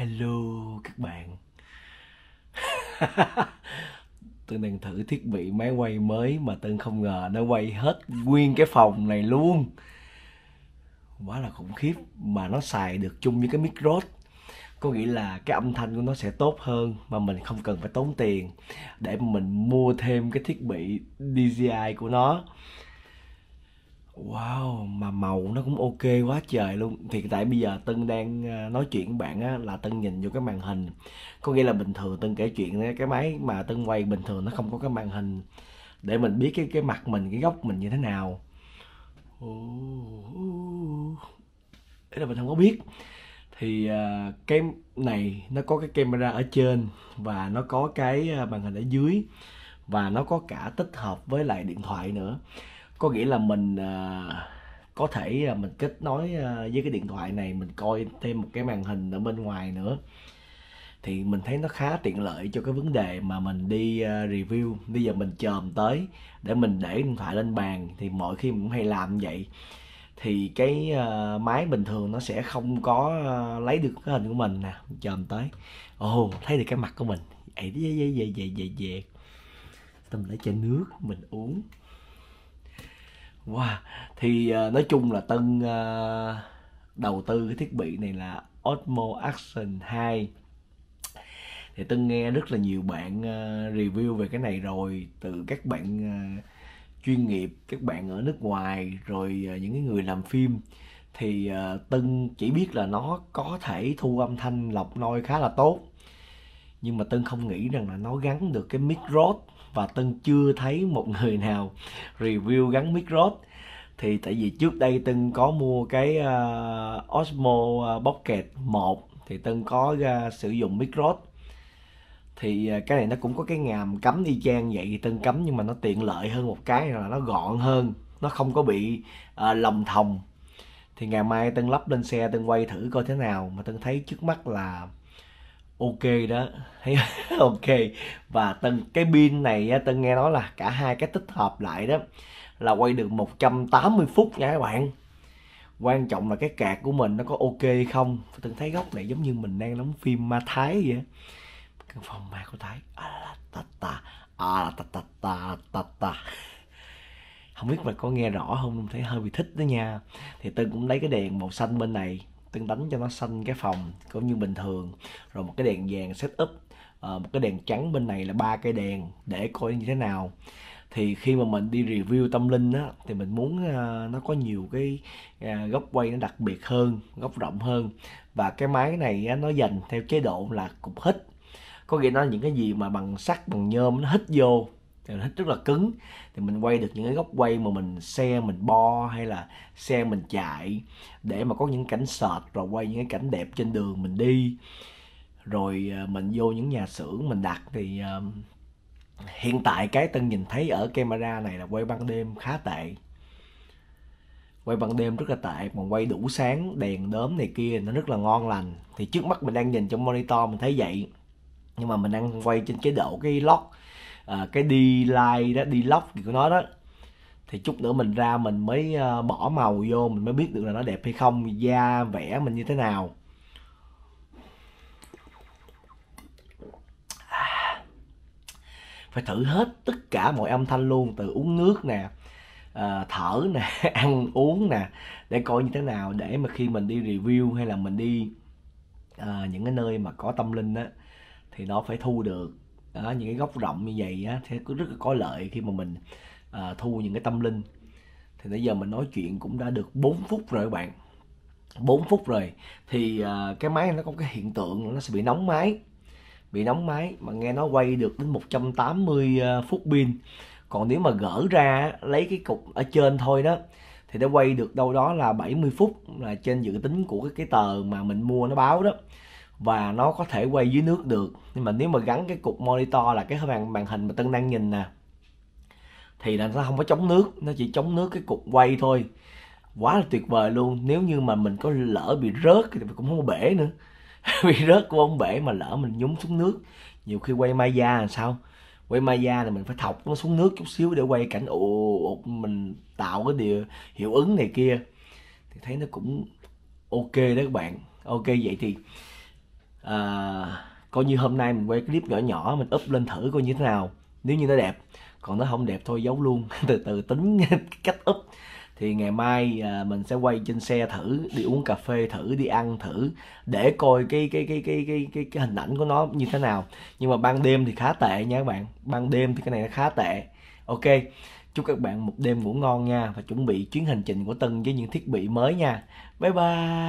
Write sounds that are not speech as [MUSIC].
Hello các bạn. [LAUGHS] Tôi đang thử thiết bị máy quay mới mà Tân không ngờ nó quay hết nguyên cái phòng này luôn. Quá là khủng khiếp mà nó xài được chung với cái micro có nghĩa là cái âm thanh của nó sẽ tốt hơn mà mình không cần phải tốn tiền để mình mua thêm cái thiết bị DJI của nó. Wow, mà màu nó cũng ok quá trời luôn. Thì tại bây giờ Tân đang à, nói chuyện với bạn á là Tân nhìn vô cái màn hình. Có nghĩa là bình thường Tân kể chuyện á, cái máy mà Tân quay bình thường nó không có cái màn hình để mình biết cái cái mặt mình, cái góc mình như thế nào. Đấy là mình không có biết. Thì à, cái này nó có cái camera ở trên và nó có cái à, màn hình ở dưới và nó có cả tích hợp với lại điện thoại nữa có nghĩa là mình uh, có thể à, mình kết nối uh, với cái điện thoại này mình coi thêm một cái màn hình ở bên ngoài nữa. Thì mình thấy nó khá tiện lợi cho cái vấn đề mà mình đi uh, review. Bây giờ mình chồm tới để mình để điện thoại lên bàn thì mọi khi mình cũng hay làm vậy. Thì cái uh, máy bình thường nó sẽ không có uh, lấy được cái hình của mình nè. Chồm tới. Ồ oh, thấy được cái mặt của mình. Vậy vậy vậy vậy vậy vậy về tâm lấy chai nước mình uống. Wow, thì uh, nói chung là Tân uh, đầu tư cái thiết bị này là Osmo Action 2 thì Tân nghe rất là nhiều bạn uh, review về cái này rồi từ các bạn uh, chuyên nghiệp, các bạn ở nước ngoài rồi uh, những cái người làm phim. Thì uh, Tân chỉ biết là nó có thể thu âm thanh lọc nôi khá là tốt. Nhưng mà Tân không nghĩ rằng là nó gắn được cái mic Rode và Tân chưa thấy một người nào review gắn mic thì tại vì trước đây Tân có mua cái uh, Osmo ờ, Pocket 1 thì Tân có uh, sử dụng mic thì uh, cái này nó cũng có cái ngàm cắm y chang vậy Tân cắm nhưng mà nó tiện lợi hơn một cái là nó gọn hơn nó không có bị uh, lồng thòng. Thì ngày mai Tân lắp lên xe Tân quay thử coi thế nào mà Tân thấy trước mắt là ok đó. Thấy [LAUGHS] ok. Và tân cái pin này tân nghe nói là cả hai cái tích hợp lại đó là quay được 180 phút nha các bạn. Quan trọng là cái cạc của mình nó có ok hay không tân thấy góc này giống như mình đang đóng phim ma thái vậy căn phòng ma của thái. À, ta ta. À, ta ta ta ta ta. Không biết mà có nghe rõ không? Thấy hơi bị thích đó nha. Thì tân cũng lấy cái đèn màu xanh bên này tân đánh cho nó xanh cái phòng cũng như bình thường. Rồi một cái đèn vàng setup up ờ, một cái đèn trắng bên này là ba cây đèn để coi như thế nào. Thì khi mà mình đi review tâm linh á thì mình muốn uh, nó có nhiều cái uh, góc quay nó đặc biệt hơn góc rộng hơn. Và cái máy này á, nó dành theo chế độ là cục hít. Có nghĩa nó những cái gì mà bằng sắt bằng nhôm nó hít vô thì nó rất là cứng. Thì mình quay được những cái góc quay mà mình xe mình bo hay là xe mình chạy để mà có những cảnh sệt rồi quay những cái cảnh đẹp trên đường mình đi. Rồi ờ, mình vô những nhà xưởng mình đặt thì uh, hiện tại cái tân nhìn thấy ở camera này là quay ban đêm khá tệ. Quay ban đêm rất là tệ mà quay đủ sáng đèn đốm này kia nó rất là ngon lành. Thì trước mắt mình đang nhìn trong monitor mình thấy vậy. Nhưng mà mình đang quay trên chế độ cái lock à, cái đi line đó đi lóc gì của nó đó. Thì chút nữa mình ra mình mới uh, bỏ màu vô mình mới biết được là nó đẹp hay không da vẽ mình như thế nào. Phải thử hết tất cả mọi âm thanh luôn từ uống nước nè uh, thở nè [LAUGHS] ăn uống nè để coi như thế nào để mà khi mình đi review hay là mình đi uh, những cái nơi mà có tâm linh á thì nó phải thu được đó, những cái góc rộng như vậy á thì rất là có lợi khi mà mình à, thu những cái tâm linh. Thì nãy giờ mình nói chuyện cũng đã được 4 phút rồi các bạn. 4 phút rồi. Thì à, cái máy nó có cái hiện tượng nó sẽ bị nóng máy. Bị nóng máy mà nghe nó quay được đến 180 à, phút pin. Còn nếu mà gỡ ra lấy cái cục ở trên thôi đó thì nó quay được đâu đó là 70 phút là trên dự tính của cái, cái tờ mà mình mua nó báo đó và nó có thể quay dưới nước được. Nhưng mà nếu mà gắn cái cục monitor là cái màn màn hình mà tân đang nhìn nè, thì là nó không có chống nước, nó chỉ chống nước cái cục quay thôi. Quá là tuyệt vời luôn. Nếu như mà mình có lỡ bị rớt thì cũng không có bể nữa. [LAUGHS] Bị rớt của ông bể mà lỡ mình nhúng xuống nước. Nhiều khi quay Maya là sao? Quay Maya là mình phải thọc nó xuống nước chút xíu để quay cảnh ồ, mình tạo cái điều hiệu ứng này kia. Thì thấy nó cũng ok đó các bạn. Ok, vậy thì à, coi như hôm nay mình quay clip nhỏ nhỏ mình up lên thử coi như thế nào. Nếu như nó đẹp còn nó không đẹp thôi giấu luôn. [LAUGHS] Từ từ tính [LAUGHS] cách up. Thì ngày mai à, mình sẽ quay trên xe thử đi uống cà phê thử đi ăn thử để coi cái cái cái cái cái cái, cái hình ảnh của nó như thế nào. Nhưng mà ban đêm thì khá tệ nha các bạn. Ban đêm thì cái này nó khá tệ. Ok chúc các bạn một đêm ngủ ngon nha và chuẩn bị chuyến hành trình của tân với những thiết bị mới nha. Bye bye!